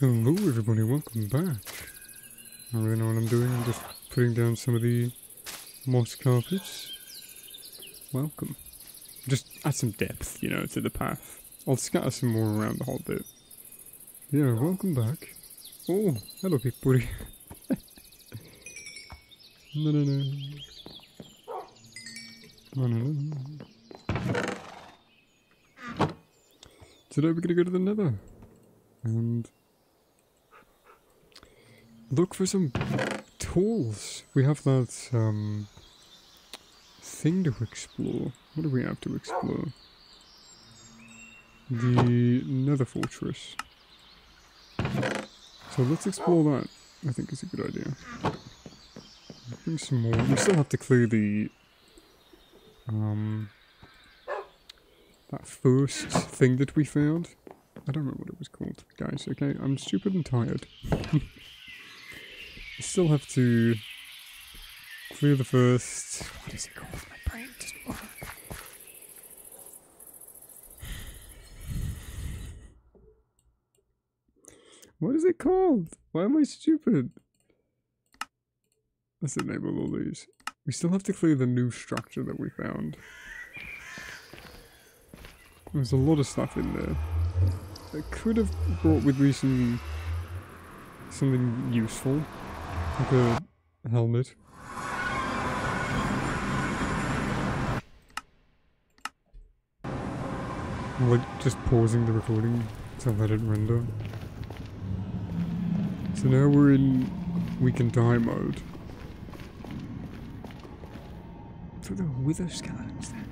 Hello everybody, welcome back. I don't really know what I'm doing, I'm just putting down some of the moss carpets. Welcome. Just add some depth, you know, to the path. I'll scatter some more around the whole bit. Yeah, welcome back. Oh, hello buddy. no no no. No no no. Today we're gonna go to the nether. And look for some tools. We have that um, thing to explore. What do we have to explore? The Nether Fortress. So let's explore that. I think is a good idea. Bring some more. We still have to clear the um that first thing that we found. I don't know what it was called, guys. Okay, I'm stupid and tired. I still have to clear the first. What is it called? My brain doesn't work. What is it called? Why am I stupid? Let's enable all these. We still have to clear the new structure that we found. There's a lot of stuff in there. I could have brought with me some something useful, like a helmet. Like just pausing the recording to let it render. So now we're in we can die mode. For the wither skeletons then.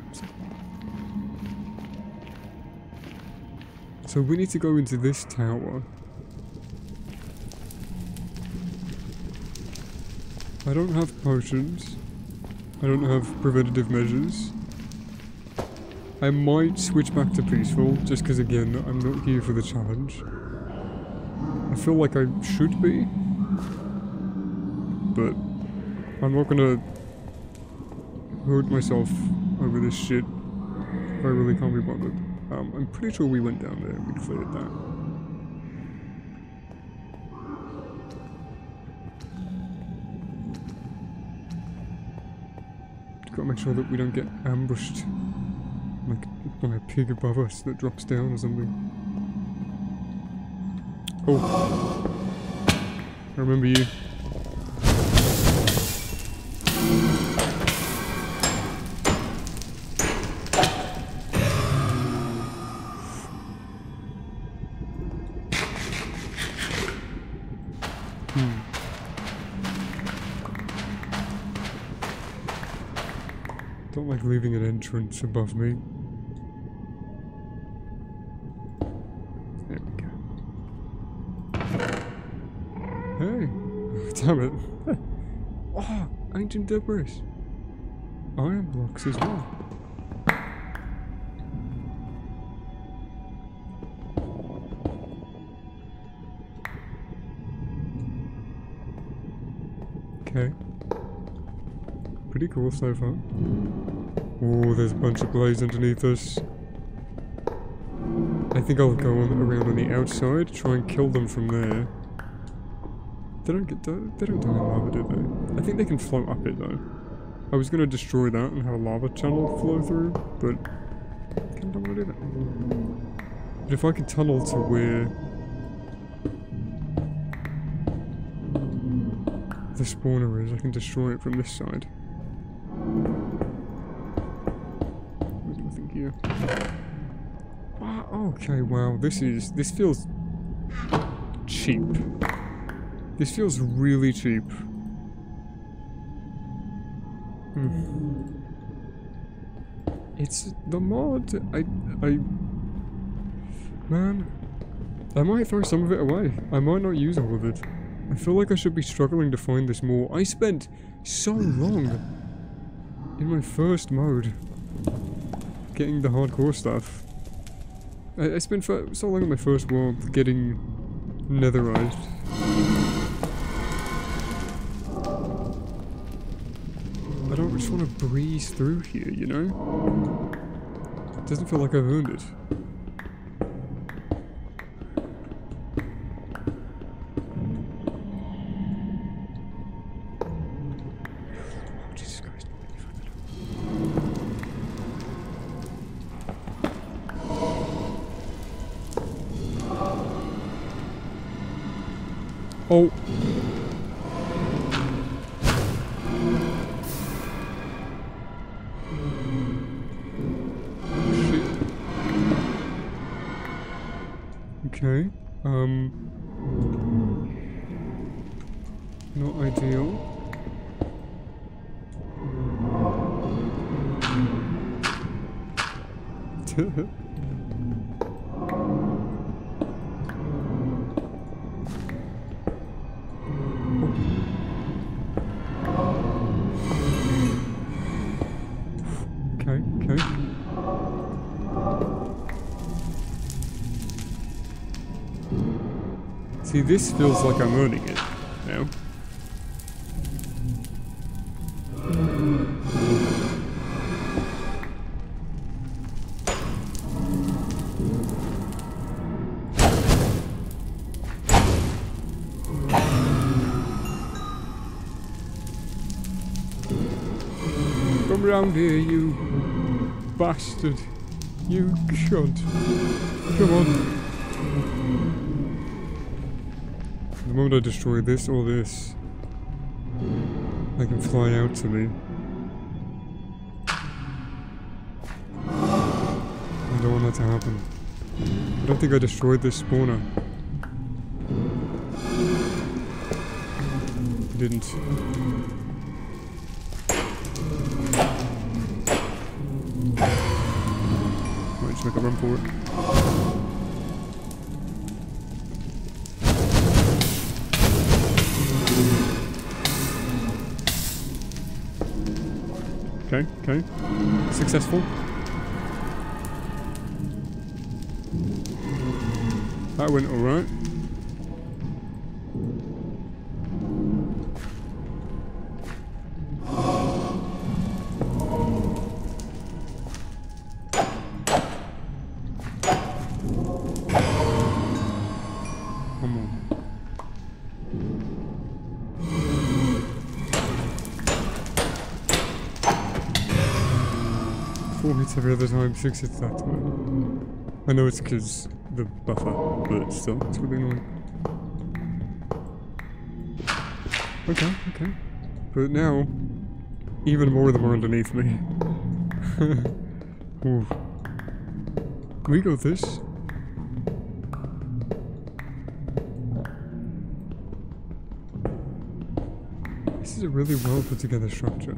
So we need to go into this tower. I don't have potions. I don't have preventative measures. I might switch back to peaceful, just because again, I'm not here for the challenge. I feel like I should be. But I'm not gonna hurt myself over this shit I really can't be bothered. Um, I'm pretty sure we went down there and we cleared that. Make sure that we don't get ambushed. Like by a pig above us that drops down or something. Oh. I remember you. Entrance above me. There we go. Hey! Damn it. oh, ancient debris. Iron blocks as well. Okay. Pretty cool so far. Oh, there's a bunch of blaze underneath us. I think I'll go on around on the outside, try and kill them from there. They don't get they don't die in lava, do they? I think they can float up it though. I was gonna destroy that and have a lava channel flow through, but I don't want to do that. But if I could tunnel to where the spawner is, I can destroy it from this side. Here. Wow, okay, wow, this is, this feels cheap. This feels really cheap. Hmm. It's the mod. I, I, man, I might throw some of it away. I might not use all of it. I feel like I should be struggling to find this more. I spent so long in my first mode getting the hardcore stuff. I, I spent so long in my first world getting netherite. I don't just want to breeze through here, you know? It doesn't feel like I've earned it. Not ideal. okay, okay. See, this feels like I'm earning it round here, you bastard. You cunt. Come on. The moment I destroy this or this, they can fly out to me. I don't want that to happen. I don't think I destroyed this spawner. I didn't. Just make a run for it. Okay, okay. Successful. That went alright. Every other time, six hits that time. I know it's because the buffer, but still, it's really annoying. Okay, okay. But now, even more of them are underneath me. Ooh. We got this. This is a really well put together structure.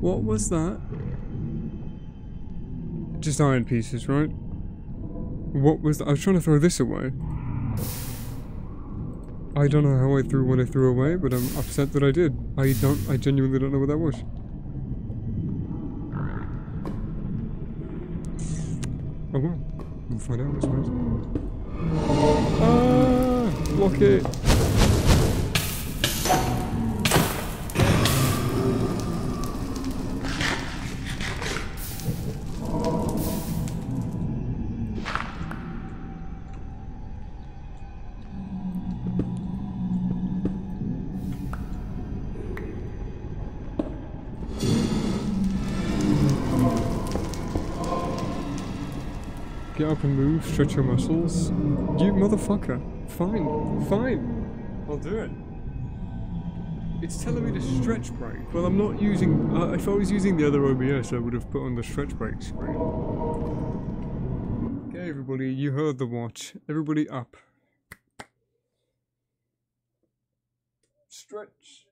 What was that? Just iron pieces, right? What was that? I was trying to throw this away. I don't know how I threw what I threw away, but I'm upset that I did. I don't, I genuinely don't know what that was. Oh well, we'll find out, I suppose. Ah! Block it! And move, stretch your muscles. You motherfucker. Fine, fine. I'll do it. It's telling me to stretch break. Well, I'm not using. Uh, if I was using the other OBS, I would have put on the stretch break screen. Okay, everybody, you heard the watch. Everybody up. Stretch.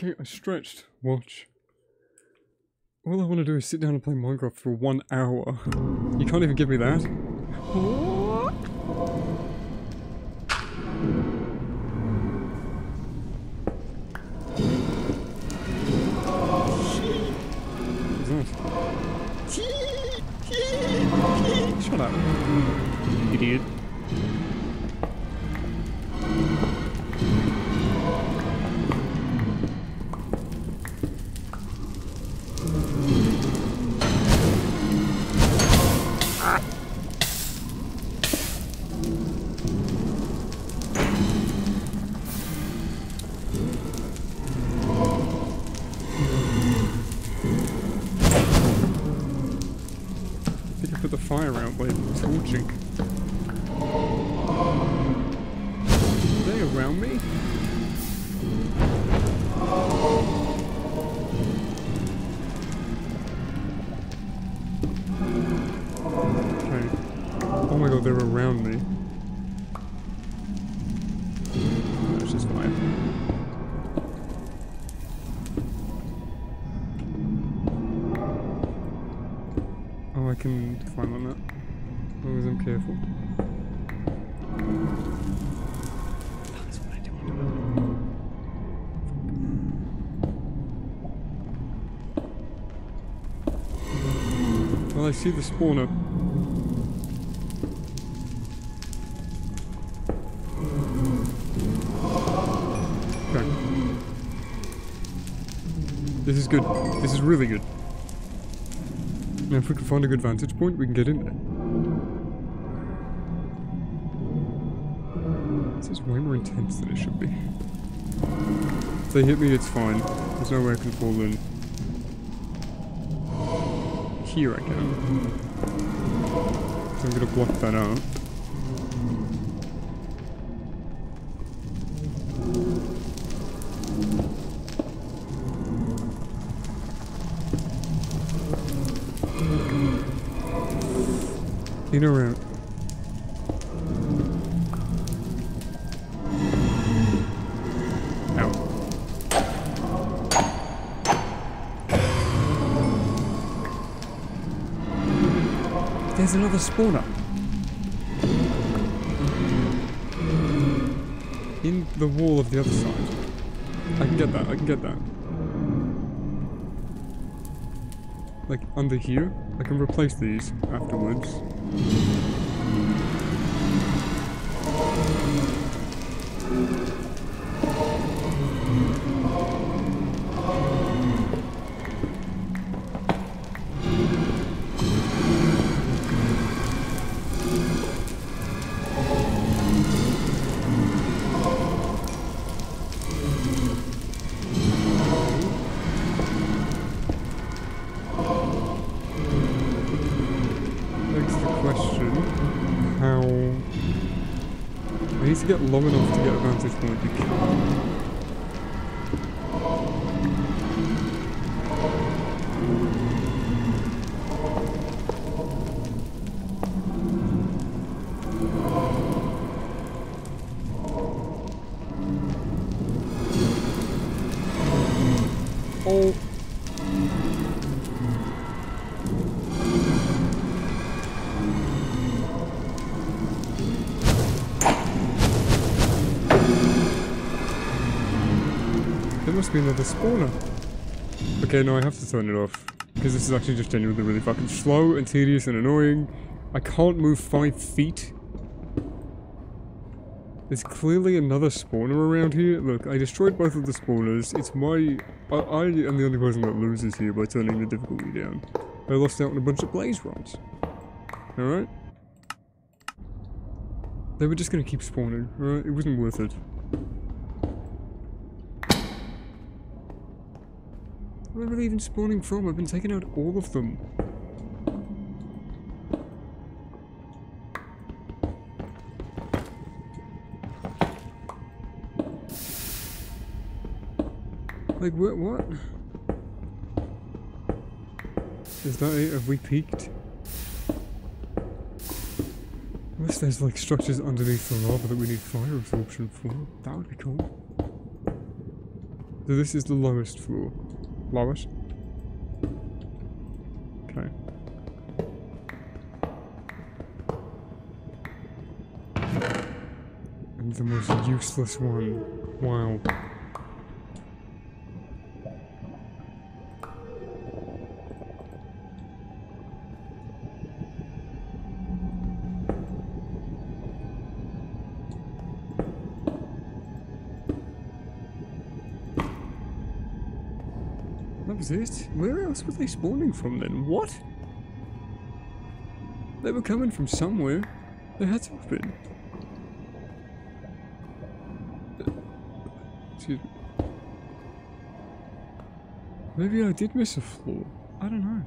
Okay, I stretched. Watch. All I want to do is sit down and play Minecraft for one hour. You can't even give me that. What's that? Shut up. Idiot. Can climb on that. As long as I'm careful. That's what I do want. Well, I see the spawner. Okay. This is good. This is really good. If we can find a good vantage point, we can get in there. This is way more intense than it should be. If they hit me, it's fine. There's no way I can fall in. Here I can. So I'm gonna block that out. In or out? Out. There's another spawner. In the wall of the other side. I can get that, I can get that. Like, under here? I can replace these afterwards. うん。Get long enough to get a vantage point to kill. There must be another spawner. Okay, no, I have to turn it off. Because this is actually just genuinely really fucking slow and tedious and annoying. I can't move five feet. There's clearly another spawner around here. Look, I destroyed both of the spawners. It's my... I, I am the only person that loses here by turning the difficulty down. I lost out on a bunch of blaze rods. Alright? They were just gonna keep spawning, alright? It wasn't worth it. Where are they even spawning from? I've been taking out all of them. Like, what? What? Is that it? Have we peaked? Unless there's like structures underneath the lava that we need fire absorption for. That would be cool. So this is the lowest floor. Lowest? Okay. And the most useless one. Wow. Where else were they spawning from then? What? They were coming from somewhere. They had to have been. Excuse me. Maybe I did miss a floor. I don't know.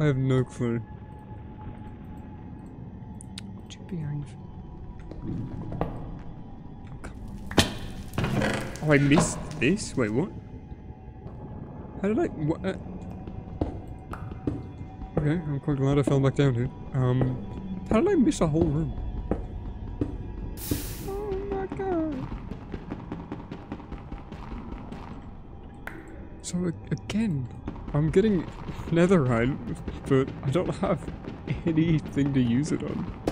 I have no clue. Oh, I missed this? Wait, what? How did I... What? Uh, okay, I'm quite glad I fell back down here. Um, how did I miss a whole room? Oh my god. So again, I'm getting netherite, but I don't have anything to use it on.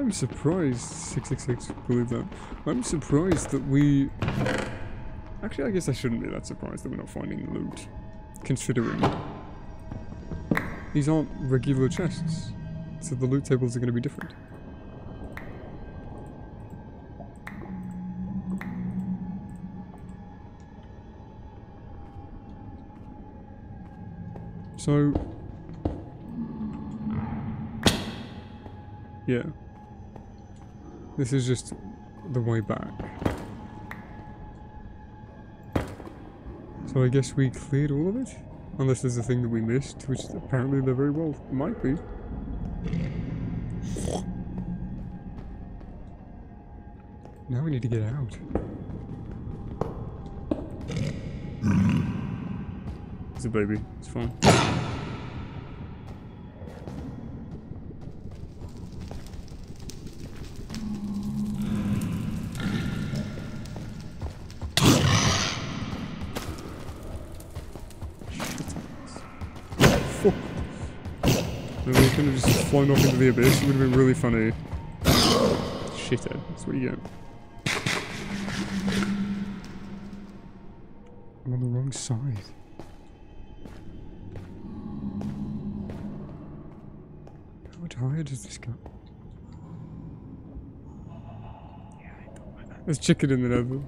I'm surprised, 666, believe that. I'm surprised that we... Actually, I guess I shouldn't be that surprised that we're not finding loot. Considering these aren't regular chests. So the loot tables are going to be different. So... Yeah. This is just the way back. So I guess we cleared all of it? Unless there's a thing that we missed, which apparently there very well might be. Now we need to get out. It's a baby. It's fine. Fuck. Then we could have just flown off into the abyss. It would have been really funny. Shithead. That's what you get. I'm on the wrong side. How higher does this go? There's chicken in the nether.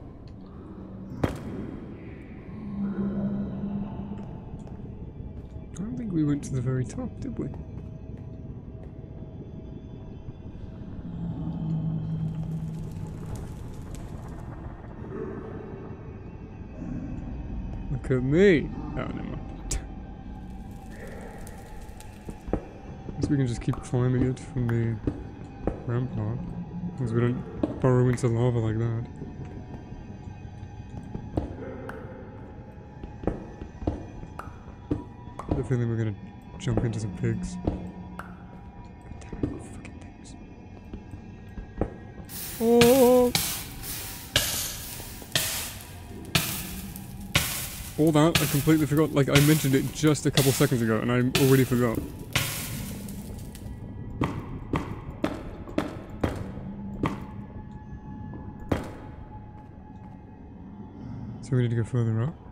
To the very top, did we? Look at me. Oh, never mind. Guess we can just keep climbing it from the rampart. Because we don't burrow into lava like that. A feeling we're gonna jump into some pigs. Oh! All that, I completely forgot. Like, I mentioned it just a couple seconds ago, and I already forgot. So we need to go further up.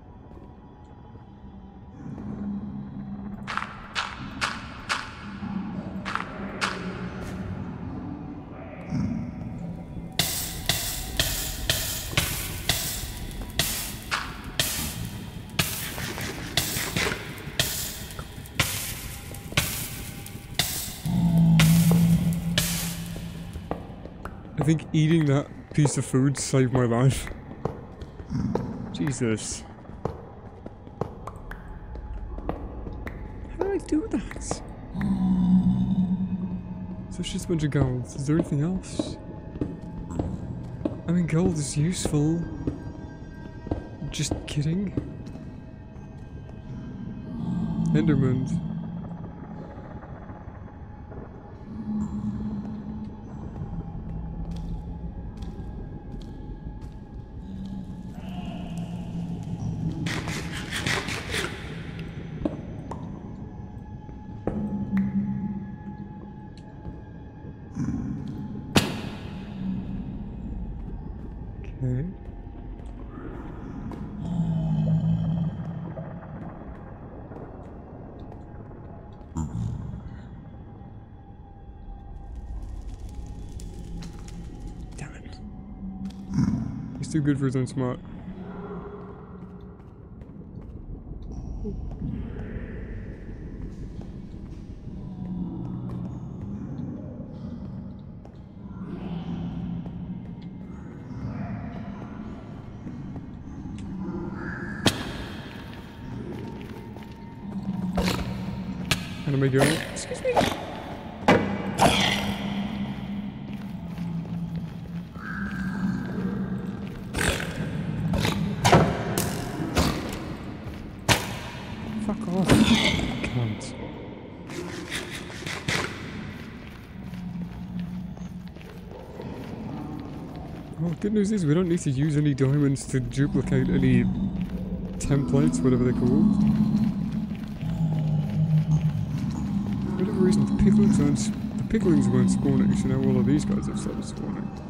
I think eating that piece of food saved my life. Jesus. How do I do that? So it's just a bunch of gold. Is there anything else? I mean, gold is useful. Just kidding. Enderman. Too good for his own smart. Can I make news is we don't need to use any diamonds to duplicate any templates, whatever they're called. For whatever reason, the piglins aren't, the piglins weren't spawning, so now all of these guys have started spawning.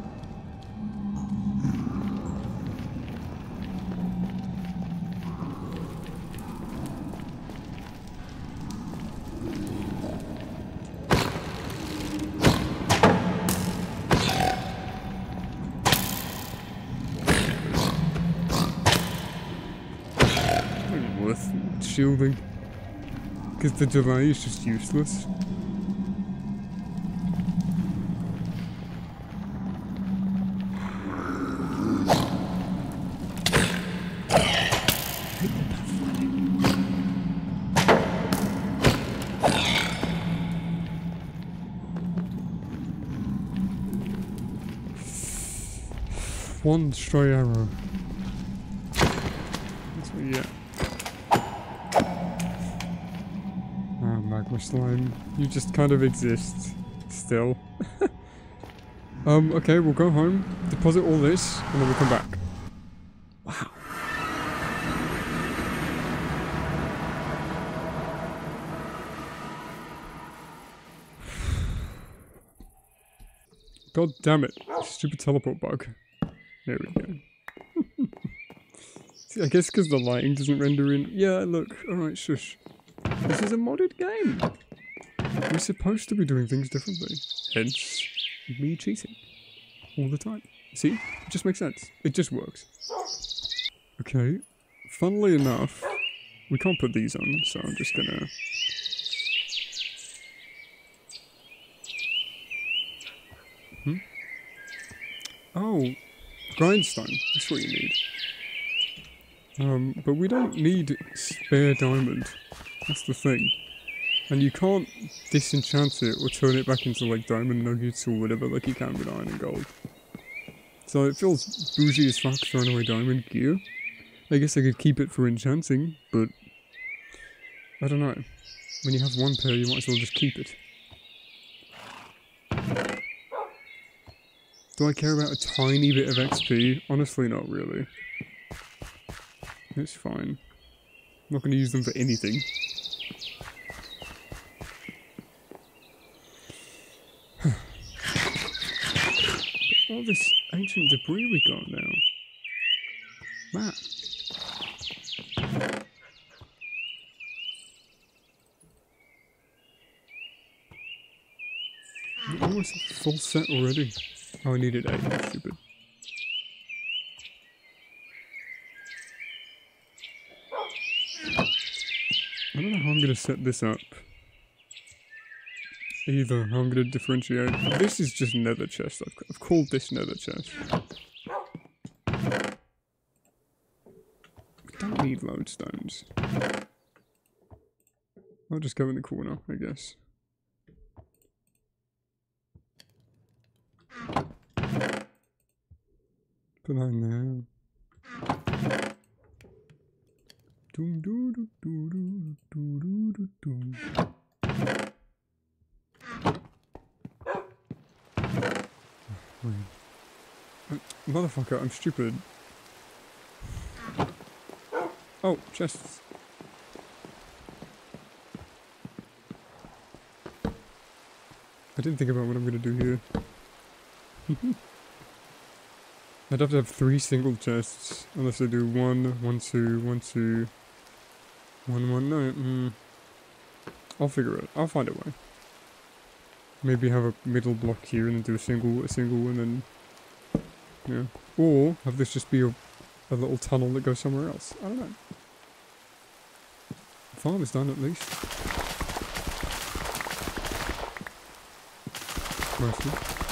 Shielding. Because the delay is just useless. One stray arrow. That's what you get. Ah, slime. You just kind of exist. Still. um, okay, we'll go home, deposit all this, and then we'll come back. Wow. God damn it. Stupid teleport bug. There we go. I guess because the lighting doesn't render in. Yeah, look. Alright, shush. This is a modded game. We're supposed to be doing things differently. Hence, me cheating. All the time. See? It just makes sense. It just works. Okay. Funnily enough, we can't put these on, so I'm just gonna... Hmm? Oh, grindstone. That's what you need. Um, but we don't need spare diamond. That's the thing. And you can't disenchant it or turn it back into like diamond nuggets or whatever like you can with iron and gold. So it feels bougie as fuck throwing away diamond gear. I guess I could keep it for enchanting, but I don't know. When you have one pair, you might as well just keep it. Do I care about a tiny bit of XP? Honestly, not really. It's fine. I'm not going to use them for anything. All this ancient debris we got now. Matt. Almost a full set already. Oh, I needed eight. That's stupid. I don't know how I'm gonna set this up. Either I'm gonna differentiate. This is just nether chest. I've, I've called this nether chest. We don't need lodestones. I'll just go in the corner, I guess. Put in there. Wait. Motherfucker, I'm stupid. Oh, chests. I didn't think about what I'm gonna do here. I'd have to have three single chests, unless I do one, one, two, one, two, one, one, no, mm. I'll figure it, I'll find a way. Maybe have a middle block here and then do a single, a single, and then, yeah. Or have this just be a, a little tunnel that goes somewhere else. I don't know. The farm is done at least. Mostly.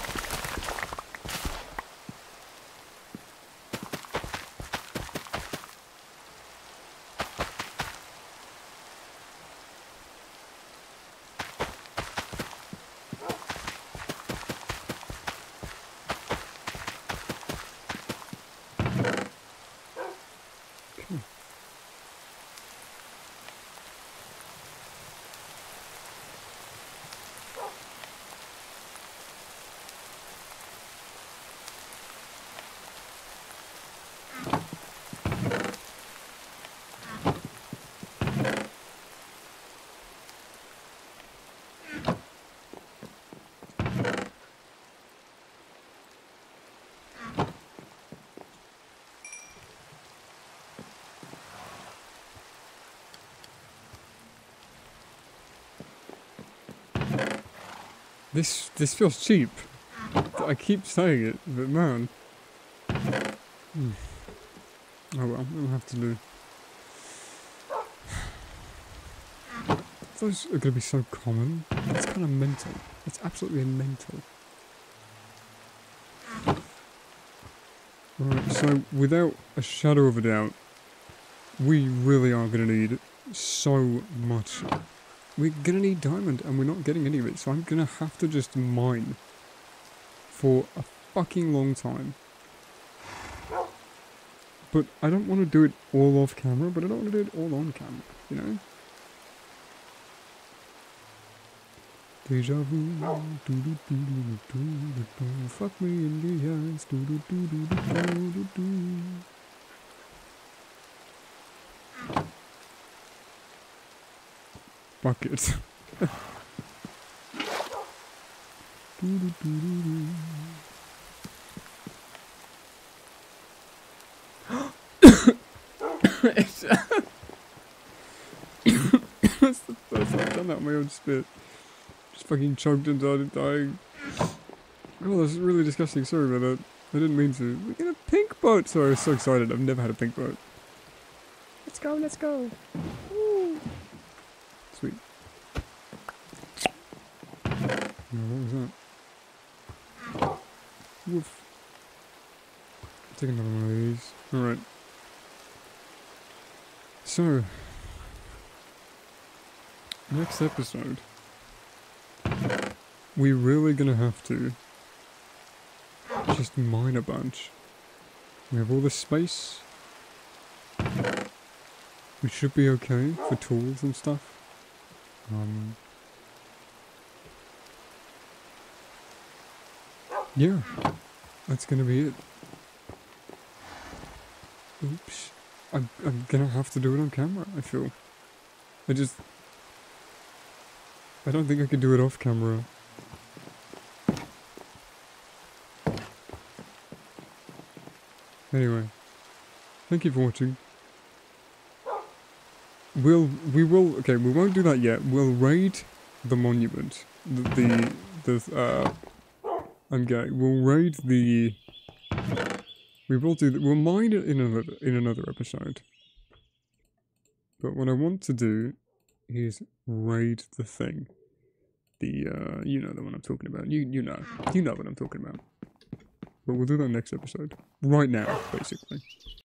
This this feels cheap. I keep saying it, but man. Hmm. Oh well, I'll have to do. Those are gonna be so common. That's kind of mental. That's absolutely mental. Right, so without a shadow of a doubt, we really are gonna need so much. We're gonna need diamond and we're not getting any of it, so I'm gonna have to just mine for a fucking long time. But I don't want to do it all off camera, but I don't want to do it all on camera, you know? Deja vu, do do do do do do do, fuck me in the do do do do do do do. Bucket. do do do do do. It's- That's the first time I've done that on my own spit. Just fucking choked and started dying. Oh, that's really disgusting. Sorry about that. I didn't mean to. We get a pink boat! Sorry, I was so excited. I've never had a pink boat. Let's go, let's go. What was that? Woof. Take another one of these. Alright. So, next episode, we're really gonna have to just mine a bunch. We have all this space. We should be okay for tools and stuff. Um, yeah, that's gonna be it. Oops. I'm, I'm gonna have to do it on camera, I feel. I just... I don't think I can do it off camera. Anyway, thank you for watching. We'll, we will, okay, we won't do that yet. We'll raid the monument. The, the, the uh, I'm gay. We'll raid the we will do that. We'll mine it in another in another episode. But what I want to do is raid the thing. The uh, you know the one I'm talking about. You you know you know what I'm talking about. But we'll do that next episode. Right now, basically.